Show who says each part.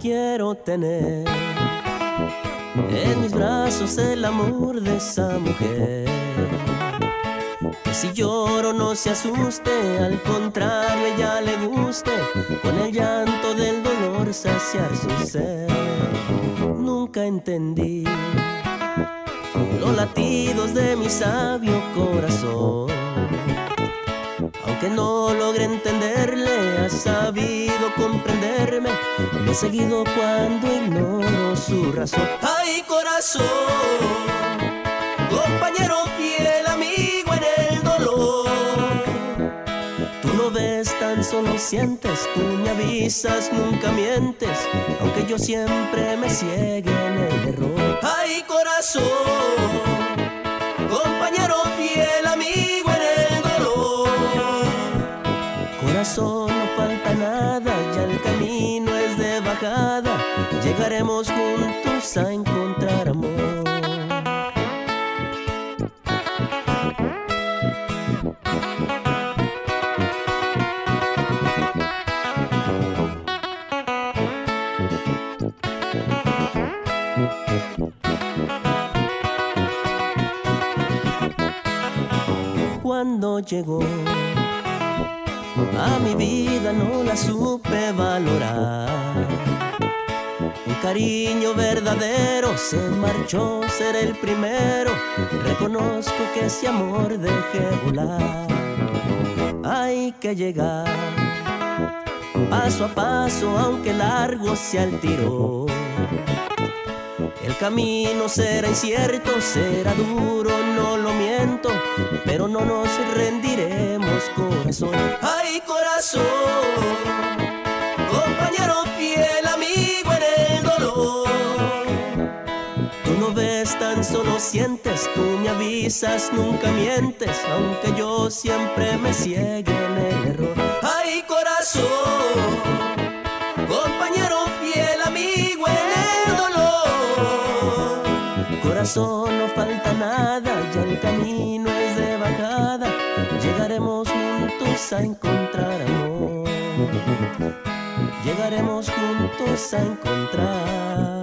Speaker 1: Quiero tener en mis brazos el amor de esa mujer. Que si lloro no se asuste, al contrario ella le guste, con el llanto del dolor saciar su ser. Nunca entendí los latidos de mi sabio corazón. Aunque no logré entenderle, ha sabido comprenderme. Me he seguido cuando ignoro su razón. ¡Ay, corazón! Sientes. Tú me avisas, nunca mientes. Aunque yo siempre me ciegue en el error. ¡Ay, corazón! Compañero fiel, amigo en el dolor. Corazón, no falta nada, ya el camino es de bajada. Llegaremos juntos a encontrar amor. Cuando llegó a mi vida no la supe valorar. Un cariño verdadero se marchó, ser el primero. Reconozco que ese amor dejé volar. Hay que llegar paso a paso, aunque largo sea el tiro. El camino será incierto, será duro, no lo miento, pero no nos rendiremos, corazón. ¡Ay, corazón! Compañero fiel, amigo en el dolor. Tú no ves, tan solo sientes, tú me avisas, nunca mientes, aunque yo siempre me ciegue en el error. ¡Ay, corazón! Corazón, no falta nada, ya el camino es de bajada. Llegaremos juntos a encontrar amor. Llegaremos juntos a encontrar